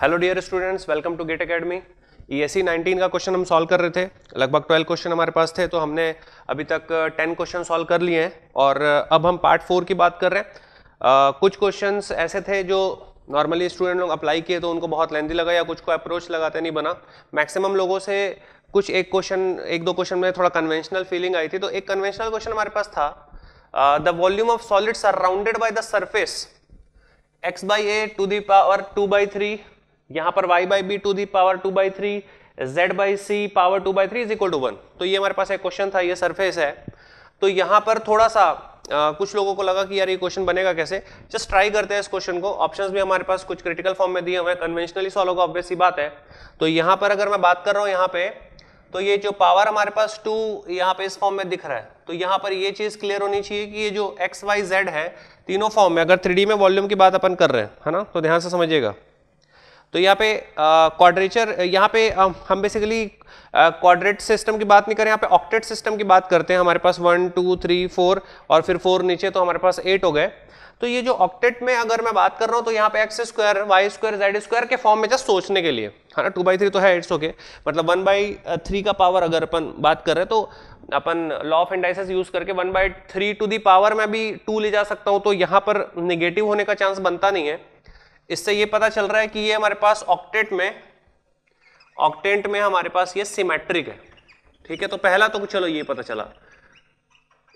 Hello dear students welcome to GATE academy E S का question हम solve कर रहे थे। लगभग ट्वेल्व क्वेश्चन हमारे पास थे तो हमने अभी तक टेन क्वेश्चन सॉल्व कर लिए हैं। और अब हम पार्ट फोर की बात कर रहे हैं। Uh, कुछ क्वेश्चन ऐसे थे जो नॉर्मली स्टूडेंट लोग अप्लाई किए तो उनको बहुत लेंदी लगा या कुछ को अप्रोच लगाते नहीं बना। मैक्सिमम लोगों से कुछ एक क्वेश्चन एक दो क्वेश्चन में थोड़ा कन्वेंशनल फीलिंग आई थी। तो एक कन्वेंशनल क्वेश्चन हमारे पास था। The volume of solid surrounded by the surface X by A to the power two by three यहाँ पर y by B to the power two by three Z by C power two by three is equal to one तो ये हमारे पास एक question था ये surface है। तो यहाँ पर थोड़ा सा आ, कुछ लोगों को लगा कि यार ये क्वेश्चन बनेगा कैसे? जस्ट ट्राई करते हैं इस क्वेश्चन को। ऑप्शंस भी हमारे पास कुछ क्रिटिकल फॉर्म में दिए हुए हैं। कन्वेंशनली सॉल्व होगा ऑब्वियस सी बात है। तो यहाँ पर अगर मैं बात कर रहा हूँ यहाँ पे तो ये जो पावर हमारे पास टू यहाँ पे इस फॉर्म में दिख रहा है। तो यहाँ पर ये चीज़ क्लियर होनी चाहिए कि ये जो एक्स वाई जेड है तीनों फॉर्म में अगर थ्री में वॉल्यूम की बात अपन कर रहे हैं है ना? तो ध्यान से समझिएगा। तो यहाँ पे क्वाड्रेचर यहाँ पे आ, हम बेसिकली क्वाड्रेट सिस्टम की बात नहीं करें यहाँ पे ऑक्टेट सिस्टम की बात करते हैं हमारे पास वन टू थ्री फोर और फिर फोर नीचे तो हमारे पास एट हो गए। तो ये जो ऑक्टेट में अगर मैं बात कर रहा हूँ तो यहाँ पे X square Y square Z square के फॉर्म में जस्ट सोचने के लिए है ना? टू बाई थ्री तो है इट्स ओके मतलब वन बाई थ्री का पावर अगर अपन बात कर रहे हैं तो अपन लॉ ऑफ़ इंडाइसिस यूज़ करके one by three to the power में भी टू ले जा सकता हूँ तो यहाँ पर निगेटिव होने का चांस बनता नहीं है। इससे ये पता चल रहा है कि ये हमारे पास ऑक्टेट में ऑक्टेंट में हमारे पास ये सिमेट्रिक है। ठीक है तो पहला तो चलो ये पता चला।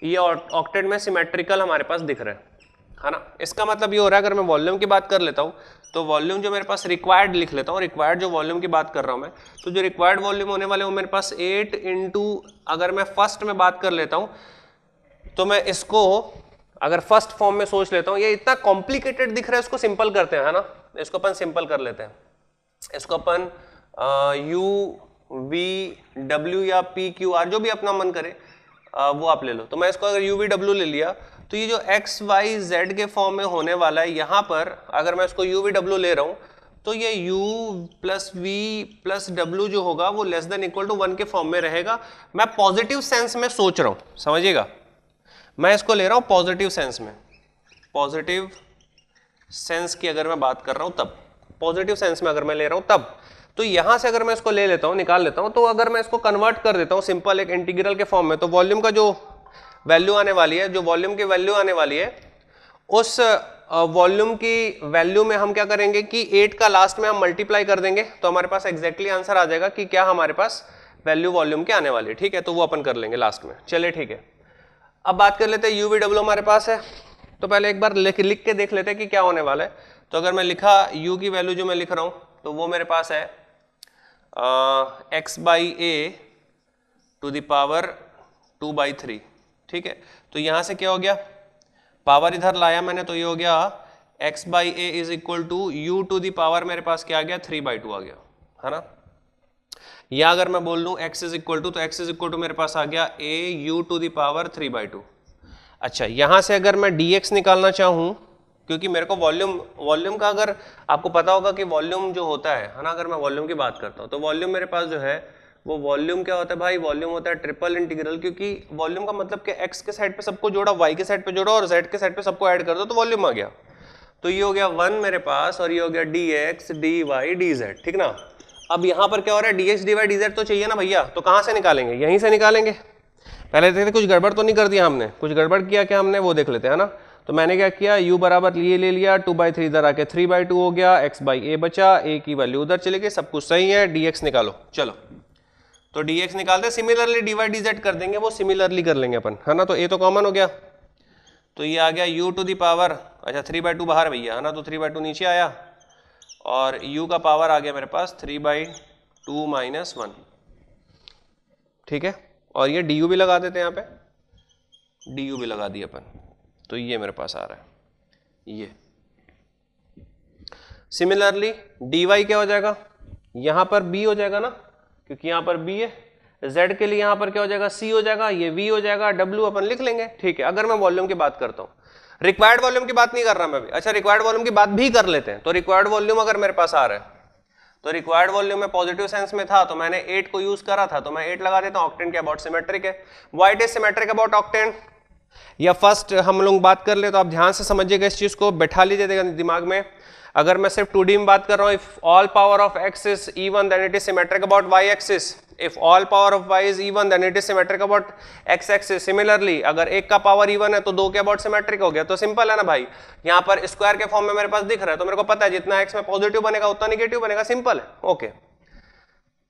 ये ऑक्टेट में सिमेट्रिकल हमारे पास दिख रहा है है ना? इसका मतलब ये हो रहा है, अगर मैं वॉल्यूम की बात कर लेता हूँ तो वॉल्यूम जो मेरे पास रिक्वायर्ड लिख लेता हूँ रिक्वायर्ड जो वॉल्यूम की बात कर रहा हूँ मैं तो जो रिक्वायर्ड वॉल्यूम होने वाले वो मेरे पास एट इंटू अगर मैं फ़र्स्ट में बात कर लेता हूँ तो मैं इसको अगर फ़र्स्ट फॉर्म में सोच लेता हूँ ये इतना कॉम्प्लिकेटेड दिख रहा है इसको सिंपल करते हैं है ना? इसको अपन सिंपल कर लेते हैं। इसको अपन यू वी डब्ल्यू या पी क्यू आर जो भी अपना मन करे आ, वो आप ले लो। तो मैं इसको अगर यू वी डब्ल्यू ले लिया तो ये जो एक्स वाई जेड के फॉर्म में होने वाला है यहाँ पर अगर मैं इसको यू वी डब्ल्यू ले रहा हूँ तो ये u plus V plus W जो होगा वो less than equal to one के फॉर्म में रहेगा। मैं पॉजिटिव सेंस में सोच रहा हूँ समझिएगा? मैं इसको ले रहा हूँ पॉजिटिव सेंस में। पॉजिटिव सेंस की अगर मैं बात कर रहा हूँ तब। पॉजिटिव सेंस में अगर मैं ले रहा हूँ तब। तो यहाँ से अगर मैं इसको ले लेता हूँ, निकाल लेता हूँ तो अगर मैं इसको कन्वर्ट कर देता हूँ सिंपल एक इंटीग्रल के फॉर्म में तो वॉल्यूम का जो वैल्यू आने वाली है, जो वॉल्यूम की वैल्यू आने वाली है, उस वॉल्यूम की वैल्यू में हम क्या करेंगे कि 8 का लास्ट में हम मल्टीप्लाई कर देंगे तो हमारे पास एग्जैक्टली exactly आंसर आ जाएगा कि क्या हमारे पास वैल्यू वॉल्यूम के आने वाली है। ठीक है तो वो अपन कर लेंगे लास्ट में। चलिए, ठीक है। अब बात कर लेते हैं यू वी डब्ल्यू हमारे पास है। तो पहले एक बार लिख लिख के देख लेते हैं कि क्या होने वाला है। तो अगर मैं लिखा यू की वैल्यू जो मैं लिख रहा हूँ तो वो मेरे पास है X by A to power two by three ठीक है? तो यहाँ से क्या हो गया? पावर इधर लाया मैंने तो ये हो गया, x by A is equal to U to the power मेरे पास क्या आ गया? थ्री बाई टू आ गया। है ना? या अगर मैं बोल लूँ x इज़ इक्वल टू तो x इज़ इक्वल टू मेरे पास आ गया A U to the power three by two अच्छा यहाँ से अगर मैं dx निकालना चाहूँ, क्योंकि मेरे को वॉल्यूम वॉल्यूम का अगर आपको पता होगा कि वॉल्यूम जो होता है है ना, अगर मैं वॉल्यूम की बात करता हूँ तो वॉल्यूम मेरे पास जो है, वो वॉल्यूम क्या होता है भाई? वॉल्यूम होता है ट्रिपल इंटीग्रल क्योंकि वॉल्यूम का मतलब कि एक्स के साइड पे सबको जोड़ा वाई के साइड पे जोड़ा, और जेड के साइड पे सबको ऐड कर दो तो वॉल्यूम आ गया। तो ये हो गया वन मेरे पास, और ये हो गया D X D Y D Z ठीक ना? अब यहाँ पर क्या हो रहा है? D X D Y D Z तो चाहिए ना भैया तो कहाँ से निकालेंगे? यहीं से निकालेंगे? पहले देखते कुछ गड़बड़ तो नहीं कर दिया हमने? कुछ गड़बड़ किया क्या हमने? वो देख लेते हैं ना? तो मैंने क्या किया? U बराबर लिए ले लिया टू बाई थ्री इधर आके थ्री बाई टू हो गया, x बाई ए बचा, a की वैल्यू उधर चले गई सब कुछ सही है dx निकालो। चलो। तो dx निकालते सिमिलरली डी डी जेड कर देंगे, वो सिमिलरली कर लेंगे अपन, है ना? तो ए तो कॉमन हो गया। तो ये आ गया u टू दी पावर अच्छा थ्री बाई टू बाहर भैया, है ना? तो थ्री बाई टू नीचे आया। और u का पावर आ गया मेरे पास three by two minus one ठीक है? और ये डी भी लगा देते हैं यहाँ पे। डी भी लगा दिया अपन। तो ये मेरे पास आ रहा है। ये। सिमिलरली डी वाई क्या हो जाएगा? यहाँ पर बी हो जाएगा ना? क्योंकि यहाँ पर बी है। z के लिए यहाँ पर क्या हो जाएगा? c हो जाएगा। ये v हो जाएगा। w अपन लिख लेंगे। ठीक है। अगर मैं वॉल्यूम की बात करता हूँ। रिक्वायर्ड वॉल्यूम की बात नहीं कर रहा मैं अभी। अच्छा रिक्वायर्ड वॉल्यूम की बात भी कर लेते हैं। तो रिक्वायर्ड वॉल्यूम अगर मेरे पास आ रहा है तो रिक्वायर्ड वॉल्यूम में पॉजिटिव सेंस में था तो मैंने एट को यूज़ करा था तो मैं एट लगा देता हूँ ऑक्टेन के अबाउट सिमेट्रिक है। White is symmetric about octant या फ़र्स्ट हम लोग बात कर ले तो आप ध्यान से समझिएगा इस चीज़ को, बैठा लीजिएगा दिमाग में। अगर मैं सिर्फ़ 2D में बात कर रहा हूँ if all power of x is even then it is symmetric about y axis if all power of y is even then it is symmetric about x axis similarly अगर एक का पावर इवन है तो दो के about symmetric हो गया। तो सिंपल है ना भाई? यहाँ पर स्क्वायर के फॉर्म में मेरे पास दिख रहा है तो मेरे को पता है, जितना x में पॉजिटिव बनेगा, उतना निगेटिव बनेगा। सिंपल है। ओके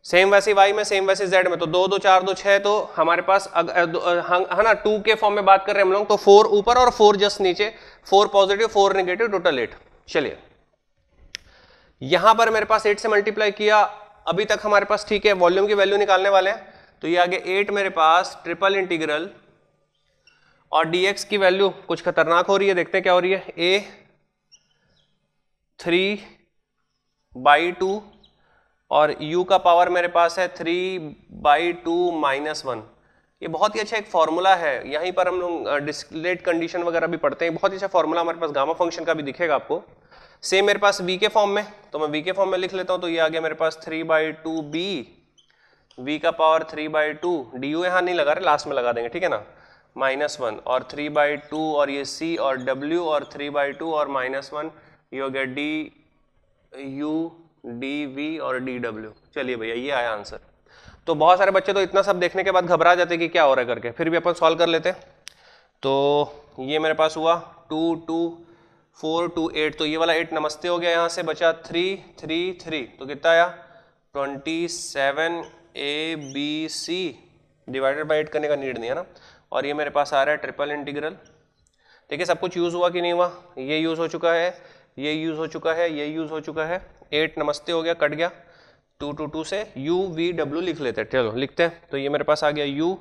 सेम वैसे वाई में सेम वैसे जेड में। तो दो दो, चार, दो, छह तो हमारे पास है ना टू के फॉर्म में बात कर रहे हैं हम लोग तो फोर ऊपर और फोर जस्ट नीचे। Four positive four negative total eight चलिए। यहाँ पर मेरे पास एट से मल्टीप्लाई किया, अभी तक हमारे पास ठीक है वॉल्यूम की वैल्यू निकालने वाले हैं। तो ये आगे एट मेरे पास ट्रिपल इंटीग्रल और dx की वैल्यू कुछ खतरनाक हो रही है, देखते हैं क्या हो रही है। ए थ्री बाई टू और u का पावर मेरे पास है three by two minus one ये बहुत ही अच्छा एक फॉर्मूला है, यहीं पर हम लोग डिस्क्लेट कंडीशन वगैरह भी पढ़ते हैं। बहुत ही अच्छा फॉर्मूला हमारे पास गामा फ़ंक्शन का भी दिखेगा आपको। सेम मेरे पास v के फॉर्म में तो मैं v के फॉर्म में लिख लेता हूँ तो ये आ गया मेरे पास three by two B V का power three by two D U यहाँ नहीं लगा रहे लास्ट में लगा देंगे, ठीक है ना? माइनस वन और थ्री बाई टू और ये c, और w, और थ्री बाई टू और माइनस वन ये हो गया डी यू डी वी और डी डब्ल्यू चलिए भैया, ये आया आंसर तो बहुत सारे बच्चे तो इतना सब देखने के बाद घबरा जाते कि क्या हो रहा है करके, फिर भी अपन सॉल्व कर लेते तो ये मेरे पास हुआ two two four two eight तो ये वाला एट नमस्ते हो गया यहाँ से, बचा थ्री थ्री थ्री। तो कितना आया? Twenty seven A, B, C. Divided by eight करने का नीड नहीं है ना? और ये मेरे पास आ रहा है ट्रिपल इंटीग्रल। देखिए, सब कुछ यूज़ हुआ कि नहीं हुआ? ये यूज़ हो चुका है, ये यूज़ हो चुका है, ये यूज़ हो चुका है। एट नमस्ते हो गया, कट गया। टू टू टू से यू वी डब्ल्यू लिख लेते हैं। चलो, लिखते हैं। तो ये मेरे पास आ गया U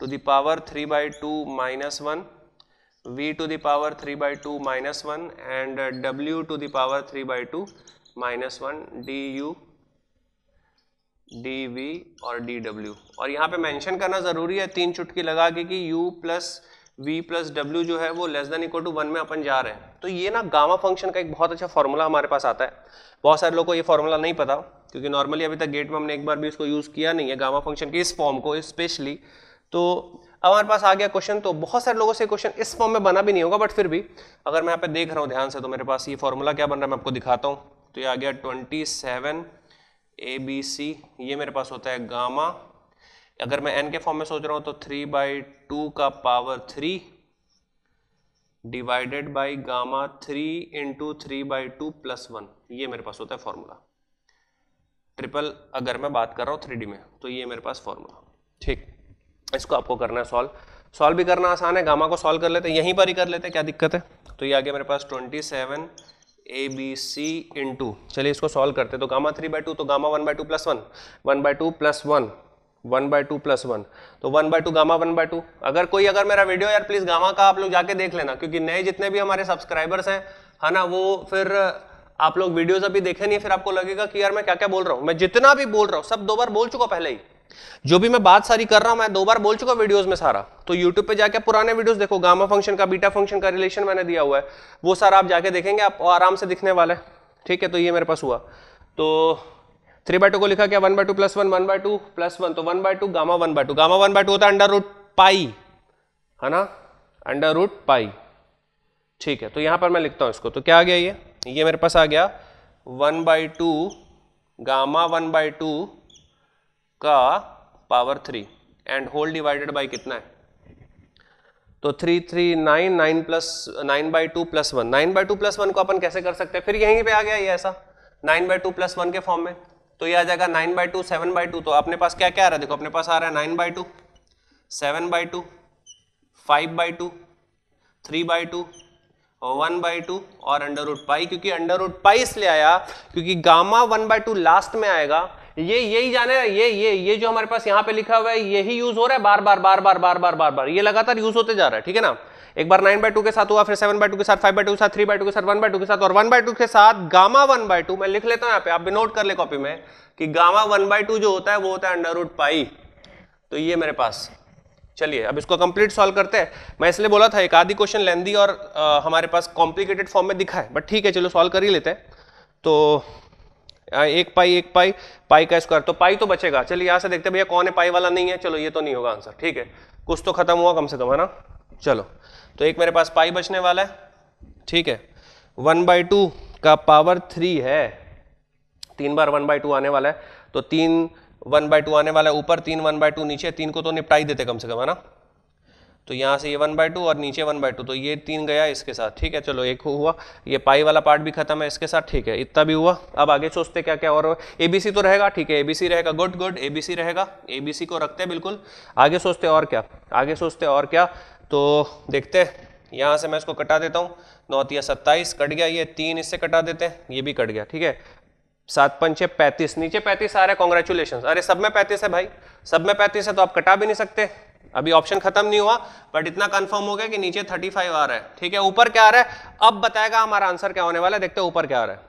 to the power three by two minus one V to the power three by two minus one and W to the power three by two minus one D U D V और D W और यहाँ पे mention करना ज़रूरी है तीन चुटकी लगा के कि u plus v plus W जो है वो less than equal to one में अपन जा रहे हैं। तो ये ना गामा फ़ंक्शन का एक बहुत अच्छा फॉर्मूला हमारे पास आता है। बहुत सारे लोगों को ये फॉर्मूला नहीं पता, क्योंकि नॉर्मली अभी तक गेट में हमने एक बार भी इसको यूज़ किया नहीं है गामा फ़ंक्शन के इस फॉर्म को स्पेशली तो हमारे पास आ गया क्वेश्चन तो बहुत सारे लोगों से क्वेश्चन इस फॉर्म में बना भी नहीं होगा बट फिर भी, अगर मैं यहाँ पे देख रहा हूँ ध्यान से तो मेरे पास ये फॉर्मूला क्या बन रहा है, मैं आपको दिखाता हूँ। तो ये आ गया twenty seven A B C ये मेरे पास होता है गामा। अगर मैं एन के फॉर्म में सोच रहा हूँ तो थ्री बाई टू का power three divided by gamma three into three by two plus one ये मेरे पास होता है फॉर्मूला ट्रिपल अगर मैं बात कर रहा हूँ थ्री में तो ये मेरे पास फॉर्मूला ठीक। इसको आपको करना है सॉल्व सॉल्व भी करना आसान है गामा को सॉल्व कर लेते हैं, यहीं पर ही कर लेते हैं, क्या दिक्कत है? तो ये आ गया मेरे पास twenty seven A B C in two चलिए इसको सॉल्व करते हैं तो गामा थ्री बाई टू तो gamma one by two plus one one by two plus one one by two plus one तो one by two gamma one by two अगर कोई, अगर मेरा वीडियो यार प्लीज़ गामा का आप लोग जाके देख लेना, क्योंकि नए जितने भी हमारे सब्सक्राइबर्स हैं, है ना, वो फिर, आप लोग वीडियोस अभी देखे नहीं फिर आपको लगेगा कि यार मैं क्या क्या बोल रहा हूँ। मैं जितना भी बोल रहा हूँ, सब दो बार बोल चुका पहले ही। जो भी मैं बात सारी कर रहा हूँ, मैं दो बार बोल चुका वीडियोस में सारा। तो यूट्यूब पे जाके पुराने वीडियोस देखो गामा फ़ंक्शन का बीटा फ़ंक्शन का रिलेशन मैंने दिया हुआ है। वो सारा आप जाके देखेंगे, आप आराम से दिखने वाला ठीक है तो ये मेरे पास हुआ। तो थ्री बाय टू को लिखा क्या? One by two plus one one by two plus one तो one by two gamma one by two gamma one by two होता है अंडर रूट पाई है ना? अंडर रूट पाई ठीक है तो यहाँ पर मैं लिखता हूँ इसको। तो क्या आ गया ये? ये मेरे पास आ गया। One by two gamma one by two का power three and whole divided by कितना है? तो three three, nine nine plus, nine by two plus one. Nine by two plus one को अपन कैसे कर सकते हैं? फिर यहीं पे आ गया ये ऐसा। Nine by two plus one के फॉर्म में। तो ये आ जाएगा nine by two, seven by two. तो अपने पास क्या क्या आ रहा है? देखो, अपने पास आ रहा है nine by two, seven by two, five by two, three by two, one by two और अंडर रूट पाई। क्योंकि अंडर रूट पाई इसलिए आया क्योंकि gamma one by two last में आएगा ये यही जाने ये ये ये जो हमारे पास यहाँ पे लिखा हुआ है यही यूज़ हो रहा है बार बार बार बार बार बार बार बार। ये लगातार यूज़ होते जा रहा है ठीक है ना? एक बार नाइन बाय टू के साथ हुआ फिर सेवन बाय टू के साथ फाइव बाय टू के साथ थ्री बाय टू के साथ वन बाय टू के साथ और वन बाय टू के साथ गामा वन बाय टू मैं लिख लेता हूँ यहाँ पे आप भी नोट कर ले कॉपी में कि गामा वन बाय टू जो होता है वो होता है अंडर रूट पाई तो ये मेरे पास। चलिए अब इसको कंप्लीट सॉल्व करते हैं। मैं इसलिए बोला था एक आधी क्वेश्चन लेंदी और आ, हमारे पास कॉम्प्लिकेटेड फॉर्म में दिखा है बट ठीक है चलो सॉल्व कर ही लेते हैं। तो एक पाई एक पाई पाई का स्क्वायर तो पाई तो बचेगा। चलिए, यहाँ से देखते भैया, कौन है पाई वाला? नहीं है। चलो, ये तो नहीं होगा आंसर ठीक है। कुछ तो खत्म हुआ कम से कम, है ना? चलो। तो एक मेरे पास पाई बचने वाला है। ठीक है। वन बाई टू का पावर थ्री है। तीन बार वन बाई टू आने वाला है। तो तीन वन बाई टू आने वाला है। ऊपर तीन वन बाई टू, नीचे तीन को तो निपटाई देते कम से कम, है ना? तो यहाँ से ये वन बाय टू और नीचे वन बाई टू तो ये तीन गया इसके साथ, ठीक है? चलो, एक हुआ, ये पाई वाला पार्ट भी खत्म है इसके साथ, ठीक है? इतना भी हुआ, अब आगे सोचते क्या क्या और ए बी सी तो रहेगा, ठीक है? ए बी सी रहेगा, good good A B C रहेगा ए बी सी को रखते हैं, बिल्कुल। आगे सोचते और क्या, आगे सोचते और क्या तो देखते यहाँ से मैं इसको कटा देता हूँ नौतिया सत्ताईस, कट गया, ये तीन इससे कटा देते हैं, ये भी कट गया, ठीक है? सात पंचे पैंतीस, नीचे पैंतीस आ रहा है कॉन्ग्रेचुलेशन अरे, सब में पैंतीस है भाई, सब में पैंतीस है तो आप कटा भी नहीं सकते। अभी ऑप्शन खत्म नहीं हुआ बट इतना कंफर्म हो गया कि नीचे 35 आ रहा है। ठीक है, ऊपर क्या आ रहा है? अब बताएगा हमारा आंसर क्या होने वाला है। देखते हैं ऊपर क्या आ रहा है।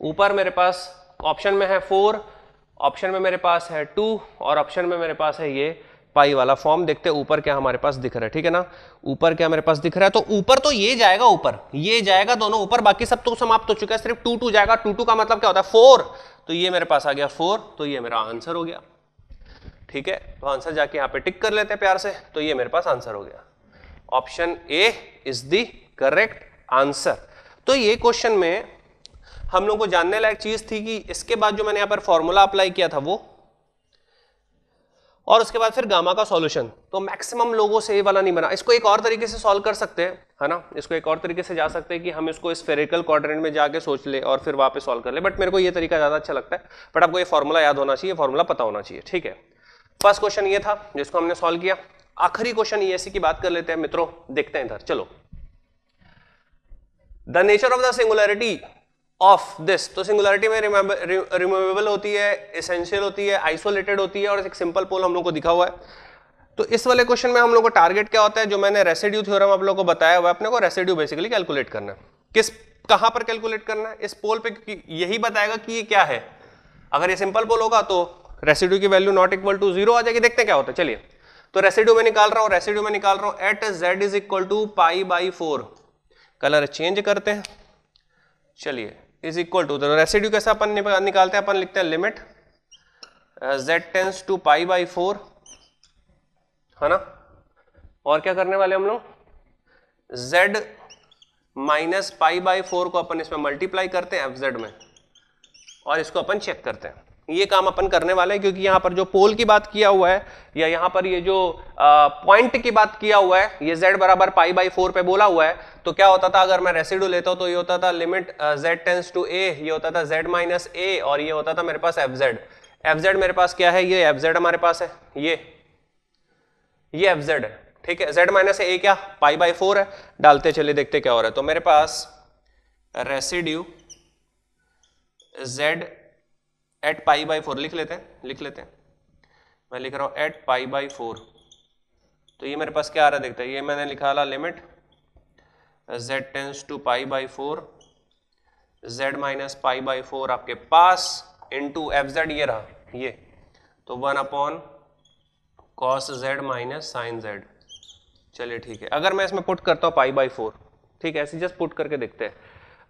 ऊपर मेरे पास ऑप्शन में है फोर ऑप्शन में मेरे पास है टू और ऑप्शन में मेरे पास है ये पाई वाला फॉर्म देखते हैं ऊपर क्या हमारे पास दिख रहा है। ठीक है ना? ऊपर क्या मेरे पास दिख रहा है? तो ऊपर तो ये जाएगा ऊपर। ये जाएगा दोनों ऊपर, बाकी सब तो समाप्त हो चुका है। सिर्फ़ टू टू जाएगा। टू टू का मतलब क्या होता है? फोर तो ये मेरे पास आ गया फोर तो ये मेरा आंसर हो गया। ठीक है? तो आंसर जाके यहाँ पे टिक कर लेते हैं प्यार से तो ये मेरे पास आंसर हो गया। Option A is the correct answer तो ये क्वेश्चन में हम लोग को जानने लायक चीज़ थी कि इसके बाद जो मैंने यहाँ पर फॉर्मूला अप्लाई किया था वो, और उसके बाद फिर गामा का सॉल्यूशन तो मैक्सिमम लोगों से ये वाला नहीं बना। इसको एक और तरीके से सॉल्व कर सकते हैं, है ना? इसको एक और तरीके से जा सकते हैं कि हम इसको इस स्फेरिकल क्वाड्रेंट में जाके सोच ले और फिर वापस सॉल्व कर ले। बट मेरे को ये तरीका ज़्यादा अच्छा लगता है। बट आपको ये फॉर्मूला याद होना चाहिए फॉर्मूला पता होना चाहिए, ठीक है? फ़र्स्ट क्वेश्चन ये था, जिसको हमने सॉल्व किया। आखिरी क्वेश्चन ईएससी की बात कर लेते हैं, मित्रों, देखते हैं इधर, चलो। The nature of the singularity of this तो सिंगुलरिटी में रिमूवेबल होती है एसेंशियल होती है आइसोलेटेड होती है, और एक सिंपल पोल हम लोग को दिखा हुआ है। तो इस वाले क्वेश्चन में हम लोग को टारगेट क्या होता है, जो मैंने रेसिड्यू थ्योरम आप लोग को बताया हुआ है, अपने को रेसिड्यू बेसिकली कैलकुलेट करना किस, कहाँ पर कैलकुलेट करना है? इस पोल पे यही बताएगा कि ये क्या है। अगर ये सिंपल पोल होगा तो रेसिड्यू की value not equal to zero आ जाएगी, देखते हैं क्या होता है। चलिए तो रेसिड्यू में निकाल रहा हूँ, रेसिड्यू में निकाल रहा हूँ at Z is equal to pi by four colour change करते हैं। चलिए इज़ इक्वल टू तो रेसिड्यू कैसे अपन निकालते हैं, अपन लिखते हैं limit Z tends to pi by four है ना? और क्या करने वाले हम लोग? z minus pi by four को अपन इसमें मल्टीप्लाई करते हैं एफ़ जेड में। और इसको अपन चेक करते हैं। ये काम अपन करने वाले हैं, क्योंकि यहाँ पर जो पोल की बात किया हुआ है, या यहाँ पर ये जो पॉइंट की बात किया हुआ है, ये z बराबर पाई बाई फोर पे बोला हुआ है तो क्या होता था, अगर मैं रेसिड्यू लेता हूँ तो ये होता था limit z tends to a, ये होता था z माइनस ए और ये होता था मेरे पास एफ़ जेड एफ़ जेड मेरे पास क्या है? ये एफ़ जेड हमारे पास है, ये ये एफ़ जेड है, ठीक है? z माइनस ए क्या? पाई बाई फोर है। डालते चले देखते क्या हो रहा है। तो मेरे पास residue z at pi by four लिख लेते हैं, लिख लेते हैं। मैं लिख रहा हूँ एट पाई बाई फोर तो ये मेरे पास क्या आ रहा है, देखते हैं। ये मैंने लिखा ला limit z tends to pi by four z minus pi by four आपके पास इंटू एफ़ जेड ये रहा, ये। तो one upon cos Z minus sine Z चलिए ठीक है। अगर मैं इसमें पुट करता हूँ पाई बाई फोर ठीक है, ऐसे जस्ट पुट करके देखते हैं।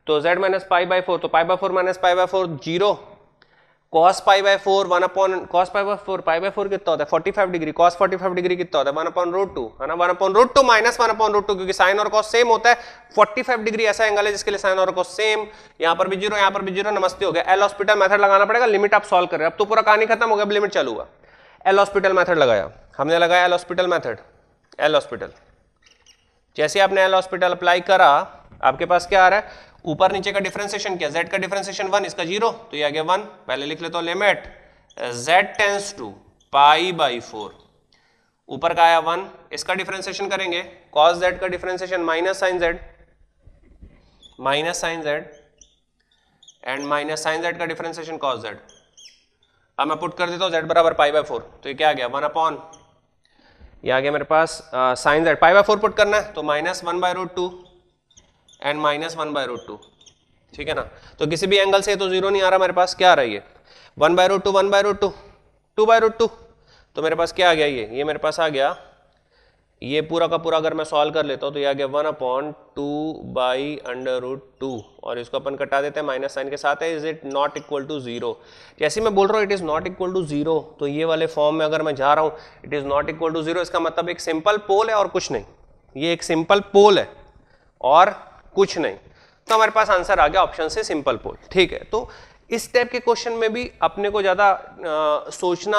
तो z minus pi by four तो pi by four minus pi by four zero cos pi by four one upon cos pi by four pi by four कितना होता है? 45 डिग्री cos 45 डिग्री कितना होता है? वन अपॉन रूट टू है ना? One upon root two minus one upon root two क्योंकि sine और cos सेम होता है। 45 डिग्री ऐसा एंगल है जिसके लिए साइन और cos सेम यहाँ पर भी ज़ीरो यहाँ पर भी ज़ीरो नमस्ते, हो गया। एल हॉस्पिटल मेथड लगाना पड़ेगा। लिमिट आप सॉल्व कर अब तो पूरा कहानी खत्म हो गया, अब लिमिट चालू हुआ। एल हॉस्पिटल मेथड लगाया। हमने लगाया L Hospital method L Hospital जैसे आपने एल हॉस्पिटल अप्लाई करा, आपके पास क्या आ रहा है? ऊपर नीचे का डिफ्रेंसिएशन क्या, z का डिफ्रेंसिएशन वन इसका ज़ीरो तो ये आ गया वन पहले लिख लेता हूँ limit z tends to pi by four ऊपर का आया वन इसका डिफ्रेंसिएशन करेंगे, cos z का differentiation minus sine z minus sine z and minus sine z का डिफ्रेंसिएशन cos z अब मैं पुट कर देता हूँ z बराबर पाई बाय फोर तो ये क्या आ गया वन अपॉन ये आ गया मेरे पास sine z pi by four put करना है तो minus one by root two and minus one by root two ठीक है ना? तो किसी भी एंगल से तो ज़ीरो नहीं आ रहा, मेरे पास क्या आ रहा है ये? One by root two one by root two two by root two तो मेरे पास क्या आ गया ये? ये मेरे पास आ गया, ये पूरा का पूरा अगर मैं सॉल्व कर लेता हूँ तो ये आ गया one upon two by under root two और इसको अपन कटा देते हैं माइनस साइन के साथ है is it not equal to zero जैसे मैं बोल रहा हूँ it is not equal to zero तो ये वाले फॉर्म में अगर मैं जा रहा हूँ it is not equal to zero इसका मतलब एक सिंपल पोल है और कुछ नहीं। ये एक सिंपल पोल है। और कुछ नहीं। तो हमारे पास आंसर आ गया ऑप्शन से सिंपल पोल ठीक है? तो इस टाइप के क्वेश्चन में भी अपने को ज़्यादा सोचना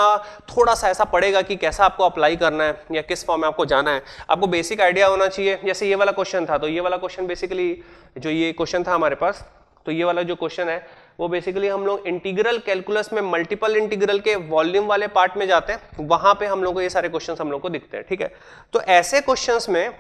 थोड़ा सा ऐसा पड़ेगा कि कैसा आपको अप्लाई करना है या किस फॉर्म में आपको जाना है। आपको बेसिक आइडिया होना चाहिए। जैसे ये वाला क्वेश्चन था तो ये वाला क्वेश्चन बेसिकली जो ये क्वेश्चन था हमारे पास तो ये वाला जो क्वेश्चन है, वो बेसिकली हम लोग इंटीग्रल कैलकुलस में मल्टीपल इंटीग्रल के वॉल्यूम वाले पार्ट में जाते हैं। वहाँ पे हम लोग को ये सारे क्वेश्चन हम लोग को दिखते हैं, ठीक है? तो ऐसे क्वेश्चन में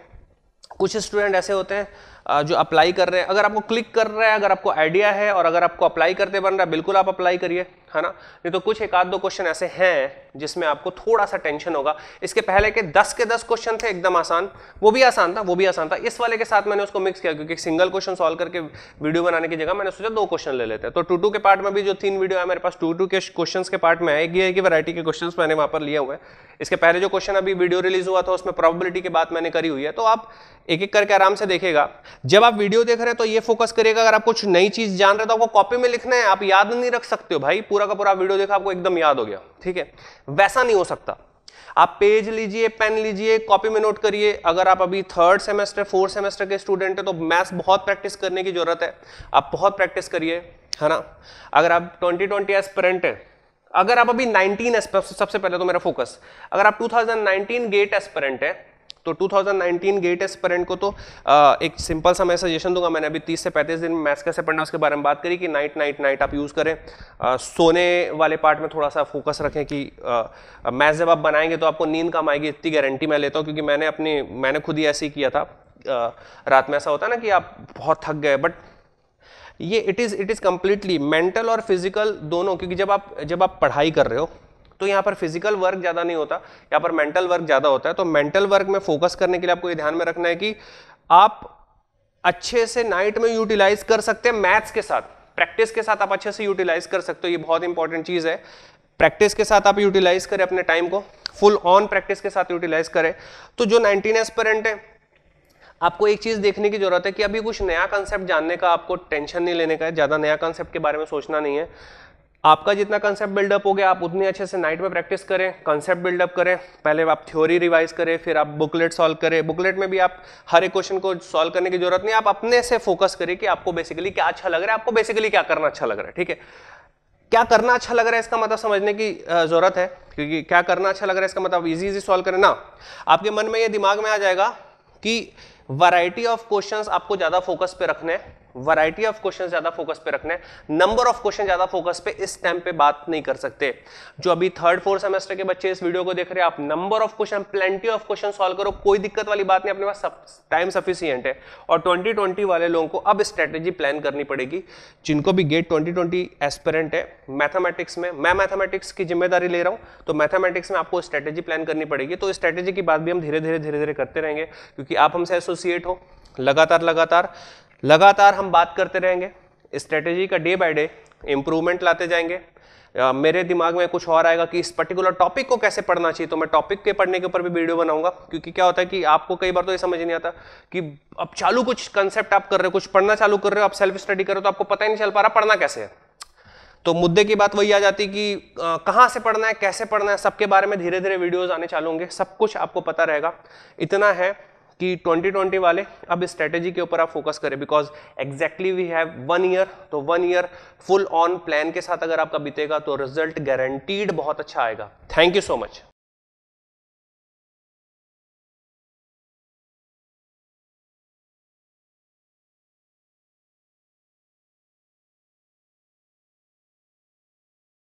कुछ स्टूडेंट ऐसे होते हैं जो अप्लाई कर रहे हैं, अगर आपको क्लिक कर रहा है, अगर आपको आइडिया है और अगर आपको अप्लाई करते बन रहा है, बिल्कुल आप अप्लाई करिए, है ना? नहीं तो कुछ एक आध दो क्वेश्चन ऐसे हैं जिसमें आपको थोड़ा सा टेंशन होगा। इसके पहले के दस के दस क्वेश्चन थे एकदम आसान। वो भी आसान था, वो भी आसान था। इस वाले के साथ मैंने उसको मिक्स किया, क्योंकि सिंगल क्वेश्चन सॉल्व करके वीडियो बनाने की जगह मैंने सोचा दो क्वेश्चन ले लेते हैं। तो टू टू के पार्ट में भी जो तीन वीडियो है, मेरे पास टू टू के क्वेश्चन के पार्ट में है। कि वैरायटी के क्वेश्चन मैंने वहाँ पर लिया हुआ है। इसके पहले जो क्वेश्चन अभी वीडियो रिलीज़ हुआ था, उसमें प्रॉबिलिटी की बात मैंने करी हुई है। तो आप एक एक करके आराम से देखेगा जब आप वीडियो देख रहे हैं तो ये फोकस करिएगा, अगर आप कुछ नई चीज़ जान रहे तो आपको कॉपी में लिखना है, आप याद नहीं रख सकते हो भाई, पूरा का पूरा वीडियो देखा आपको एकदम याद हो गया, ठीक है? वैसा नहीं हो सकता। आप पेज लीजिए, पेन लीजिए कॉपी में नोट करिए, अगर आप अभी थर्ड सेमेस्टर फोर्थ सेमेस्टर के स्टूडेंट है तो मैथ्स बहुत प्रैक्टिस करने की ज़रूरत है, आप बहुत प्रैक्टिस करिए, है ना? अगर आप 2020 एस्पिरेंट है, अगर आप अभी 19 सबसे पहले तो मेरा फोकस अगर आप 2019 गेट एस्पिरेंट है तो 2019 गेट एस्पेरेंट को तो आ, एक सिंपल सा मैं सजेशन दूँगा। मैंने अभी 30 से 35 दिन मैथ्स कैसे पढ़ना उसके बारे में बात करी कि नाइट नाइट नाइट आप यूज़ करें। आ, सोने वाले पार्ट में थोड़ा सा फोकस रखें कि मैथ्स जब आप बनाएँगे तो आपको नींद कम आएगी इतनी गारंटी मैं लेता हूँ क्योंकि मैंने अपनी मैंने खुद ही ऐसे ही किया था। आ, रात में ऐसा होता है ना कि आप बहुत थक गए बट ये it is it is completely mental और फ़िज़िकल दोनों क्योंकि जब आप जब आप पढ़ाई कर रहे हो तो यहाँ पर फ़िज़िकल वर्क ज़्यादा नहीं होता, यहाँ पर मेंटल वर्क ज़्यादा होता है। तो मेंटल वर्क में फोकस करने के लिए आपको ये ध्यान में रखना है कि आप अच्छे से नाइट में यूटिलाइज कर सकते हैं मैथ्स के साथ। प्रैक्टिस के साथ आप अच्छे से यूटिलाइज कर सकते हो, ये बहुत इंपॉर्टेंट चीज़ है। प्रैक्टिस के साथ आप यूटिलाइज करें अपने टाइम को। फुल ऑन प्रैक्टिस के साथ यूटिलाइज करें। तो जो नाइनटीन एस्पेरेंट है, आपको एक चीज़ देखने की ज़रूरत है कि अभी कुछ नया कंसेप्ट जानने का आपको टेंशन नहीं लेने का है, ज़्यादा नया कंसेप्ट के बारे में सोचना नहीं है। आपका जितना कंसेप्ट बिल्डअप हो गया, आप उतनी अच्छे से नाइट में प्रैक्टिस करें कंसेप्ट बिल्डअप करें। पहले आप थ्योरी रिवाइज करें, फिर आप बुकलेट सॉल्व करें। बुकलेट में भी आप हर एक क्वेश्चन को सॉल्व करने की ज़रूरत नहीं, आप अपने से फोकस करें कि आपको बेसिकली क्या अच्छा लग रहा है, आपको बेसिकली क्या करना अच्छा लग रहा है, ठीक है? क्या करना अच्छा लग रहा है इसका मतलब समझने की ज़रूरत है, क्योंकि क्या करना अच्छा लग रहा है इसका मतलब इजी इजी सॉल्व करें। ना, आपके मन में ये दिमाग में आ जाएगा कि वैरायटी ऑफ़ क्वेश्चंस आपको ज़्यादा फोकस पे रखने हैं। वैरायटी ऑफ़ क्वेश्चन ज़्यादा फोकस पे रखने नंबर ऑफ़ क्वेश्चन ज़्यादा फोकस पे इस टाइम पे बात नहीं कर सकते। जो अभी थर्ड फोर्थ सेमेस्टर के बच्चे इस वीडियो को देख रहे हैं, आप number of question plenty of question solve करो, कोई दिक्कत वाली बात नहीं, अपने पास टाइम सफिशियंट है। और 2020 वाले लोगों को अब स्ट्रेटेजी प्लान करनी पड़ेगी। जिनको भी गेट 2020 एस्पेरेंट है मैथमेटिक्स में, मैं मैथमेटिक्स की ज़िम्मेदारी ले रहा हूँ तो मैथमेटिक्स में आपको स्ट्रेटेजी प्लान करनी पड़ेगी। तो स्ट्रेटेजी की बात भी हम धीरे धीरे धीरे धीरे करते रहेंगे, क्योंकि आप हमसे एसोसिएट हो। लगातार लगातार लगातार हम बात करते रहेंगे स्ट्रेटेजी का डे बाय डे इम्प्रूवमेंट लाते जाएँगे। आ, मेरे दिमाग में कुछ और आएगा कि इस पर्टिकुलर टॉपिक को कैसे पढ़ना चाहिए तो मैं टॉपिक के पढ़ने के ऊपर भी वीडियो बनाऊँगा क्योंकि क्या होता है कि आपको कई बार तो ये समझ नहीं आता कि अब चालू कुछ कंसेप्ट आप कर रहे हो कुछ पढ़ना चालू कर रहे हो आप सेल्फ स्टडी कर रहे हो तो आपको पता ही नहीं चल पा रहा पढ़ना कैसे है। तो मुद्दे की बात वही आ जाती कि कहाँ से पढ़ना है कैसे पढ़ना है सबके बारे में धीरे धीरे वीडियोज़ आने चालू होंगे सब कुछ आपको पता रहेगा। इतना है कि 2020 वाले, अब स्ट्रेटेजी के ऊपर आप फोकस करें because exactly we have one year तो one year full on plan के साथ अगर आपका बीतेगा तो रिज़ल्ट गारंटीड बहुत अच्छा आएगा। Thank you so much